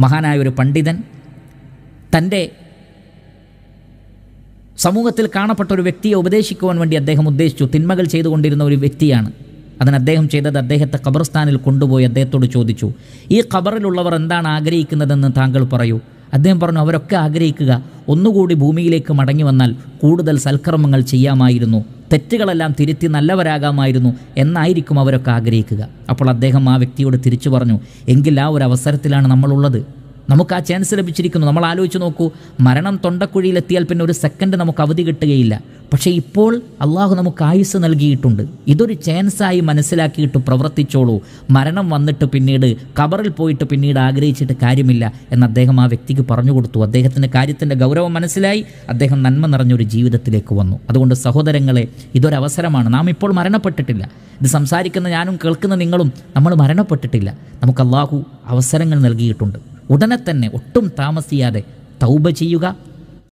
മഹാനായ ഒരു പണ്ഡിതൻ തന്റെ സമൂഹത്തിൽ കാണപ്പെട്ട ഒരു വ്യക്തിയെ ഉപദേശിക്കുവാൻ വേണ്ടി അദ്ദേഹം ഉദ്ദേശിച്ചു. തിന്മകൾ ചെയ്തുകൊണ്ടിരുന്ന ഒരു വ്യക്തിയാണ്. അതിന് അദ്ദേഹം ചെയ്തത് അദ്ദേഹത്തെ ഖബർസ്ഥാനിൽ കൊണ്ടുപോയി അദ്ദേഹത്തോട് ചോദിച്ചു. ഈ ഖബറിലുള്ളവർ എന്താണ് ആഗ്രഹിക്കുന്നതെന്ന് താങ്കൾ പറയൂ. അദ്ദേഹം പറഞ്ഞു അവരൊക്കെ ആഗ്രഹിക്കുക ഒന്നുകൂടി ഭൂമിയിലേക്ക് മടങ്ങി വന്നാൽ കൂടുതൽ സൽക്കർമ്മങ്ങൾ ചെയ്യാമായിരുന്നു. തെറ്റുകളെല്ലാം തിരുത്തി നല്ലവരാകാമായിരുന്നു എന്നായിരിക്കും അവരൊക്കെ ആഗ്രഹിക്കുക. അപ്പോൾ അദ്ദേഹം ആ വ്യക്തിയോട് തിരിച്ചു പറഞ്ഞു എങ്കിൽ ആ ഒരു അവസരത്തിലാണ് നമ്മളുള്ളത്. നമുക്ക് ആ ചാൻസ് ലഭിച്ചിരിക്കുന്നു. നമ്മൾ ആലോചിച്ച് നോക്കൂ മരണം തൊണ്ടക്കുഴിയിലെത്തിയാൽ പിന്നെ ഒരു സെക്കൻഡ് നമുക്ക് അവധി കിട്ടുകയില്ല. പക്ഷേ ഇപ്പോൾ അള്ളാഹു നമുക്ക് ആയുസ് നൽകിയിട്ടുണ്ട്. ഇതൊരു ചാൻസായി മനസ്സിലാക്കിയിട്ട് പ്രവർത്തിച്ചോളൂ. മരണം വന്നിട്ട് പിന്നീട് കബറിൽ പോയിട്ട് പിന്നീട് ആഗ്രഹിച്ചിട്ട് കാര്യമില്ല എന്ന് അദ്ദേഹം ആ വ്യക്തിക്ക് പറഞ്ഞു കൊടുത്തു. അദ്ദേഹത്തിന്റെ കാര്യത്തിന്റെ ഗൗരവം മനസ്സിലായി. അദ്ദേഹം നന്മ നിറഞ്ഞൊരു ജീവിതത്തിലേക്ക് വന്നു. അതുകൊണ്ട് സഹോദരങ്ങളെ ഇതൊരവസരമാണ് നാം ഇപ്പോൾ മരണപ്പെട്ടിട്ടില്ല. ഇത് സംസാരിക്കുന്ന ഞാനും കേൾക്കുന്ന നിങ്ങളും നമ്മൾ മരണപ്പെട്ടിട്ടില്ല. നമുക്ക് അള്ളാഹു അവസരങ്ങൾ നൽകിയിട്ടുണ്ട്. ഉടനെ തന്നെ ഒട്ടും താമസിയാതെ തൗബ ചെയ്യുക